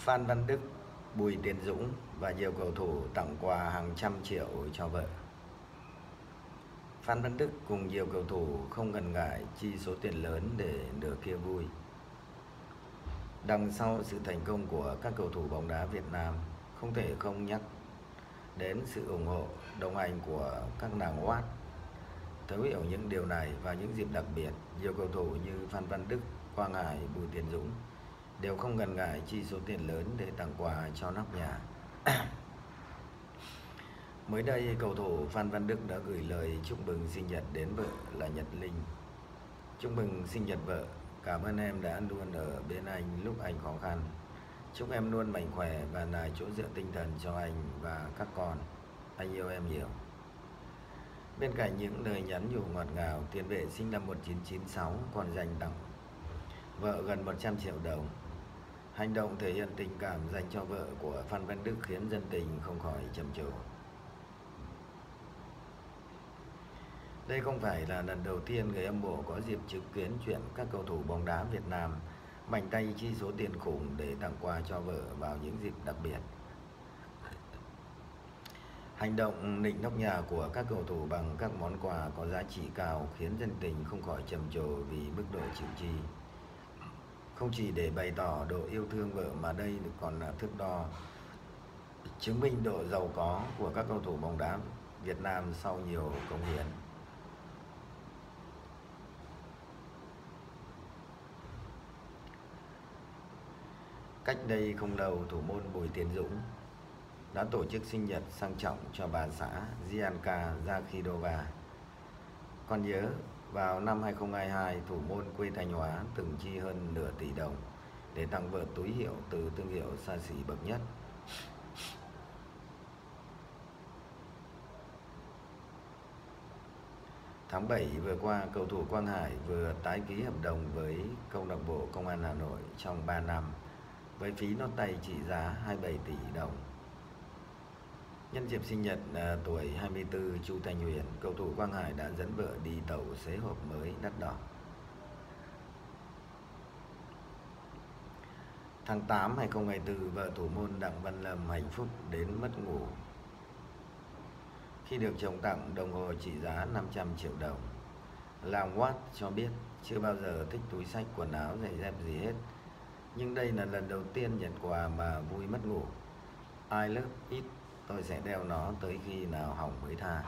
Phan Văn Đức, Bùi Tiến Dũng và nhiều cầu thủ tặng quà hàng trăm triệu cho vợ. Phan Văn Đức cùng nhiều cầu thủ không ngần ngại chi số tiền lớn để nửa kia vui. Đằng sau sự thành công của các cầu thủ bóng đá Việt Nam, không thể không nhắc đến sự ủng hộ, đồng hành của các nàng oát. Thấu hiểu những điều này vào những dịp đặc biệt, nhiều cầu thủ như Phan Văn Đức, Quang Hải, Bùi Tiến Dũng đều không ngần ngại chi số tiền lớn để tặng quà cho nóc nhà. Mới đây, cầu thủ Phan Văn Đức đã gửi lời chúc mừng sinh nhật đến vợ là Nhật Linh. Chúc mừng sinh nhật vợ, cảm ơn em đã luôn ở bên anh lúc anh khó khăn. Chúc em luôn mạnh khỏe và là chỗ dựa tinh thần cho anh và các con. Anh yêu em nhiều. Bên cạnh những lời nhắn nhủ ngọt ngào, tiền vệ sinh năm 1996 còn dành tặng vợ gần 100 triệu đồng. Hành động thể hiện tình cảm dành cho vợ của Phan Văn Đức khiến dân tình không khỏi trầm trồ. Đây không phải là lần đầu tiên người hâm mộ có dịp chứng kiến chuyện các cầu thủ bóng đá Việt Nam mạnh tay chi số tiền khủng để tặng quà cho vợ vào những dịp đặc biệt. Hành động nịnh nóc nhà của các cầu thủ bằng các món quà có giá trị cao khiến dân tình không khỏi trầm trồ vì mức độ chịu chi. Không chỉ để bày tỏ độ yêu thương vợ mà đây còn là thước đo chứng minh độ giàu có của các cầu thủ bóng đá Việt Nam sau nhiều công hiến. Cách đây không lâu, thủ môn Bùi Tiến Dũng đã tổ chức sinh nhật sang trọng cho bà xã Gianca Zakhidova. con nhớ, vào năm 2022, thủ môn quê Thanh Hóa từng chi hơn nửa tỷ đồng để tặng vợ túi hiệu từ thương hiệu xa xỉ bậc nhất. Tháng 7 vừa qua, cầu thủ Quang Hải vừa tái ký hợp đồng với câu lạc bộ Công an Hà Nội trong 3 năm với phí nó tay trị giá 27 tỷ đồng. Nhân dịp sinh nhật à, tuổi 24 Chu Thành Huyền, cầu thủ Quang Hải đã dẫn vợ đi tàu xế hộp mới đắt đỏ. Tháng 8 2024, vợ thủ môn Đặng Văn Lâm hạnh phúc đến mất ngủ khi được chồng tặng đồng hồ trị giá 500 triệu đồng. Làm Watt cho biết chưa bao giờ thích túi sách, quần áo, giày dép gì hết. Nhưng đây là lần đầu tiên nhận quà mà vui mất ngủ. I love it, tôi sẽ đeo nó tới khi nào hỏng mới tha.